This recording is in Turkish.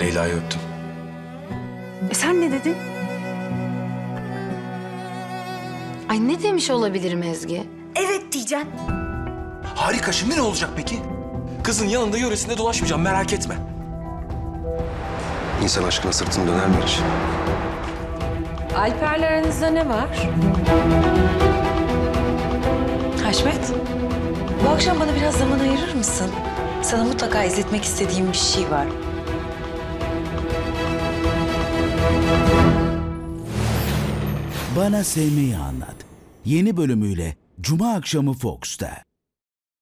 Leyla'yı öptüm. E sen ne dedin? Ay ne demiş olabilirim Ezgi? Evet diyeceksin. Harika şimdi ne olacak peki? Kızın yanında yöresinde dolaşmayacağım merak etme. İnsan aşkına sırtını döner mi hiç? Alper'le aranızda ne var? Haşmet, bu akşam bana biraz zaman ayırır mısın? Sana mutlaka izletmek istediğim bir şey var. Bana Sevmeyi Anlat. Yeni bölümüyle Cuma akşamı Fox'ta.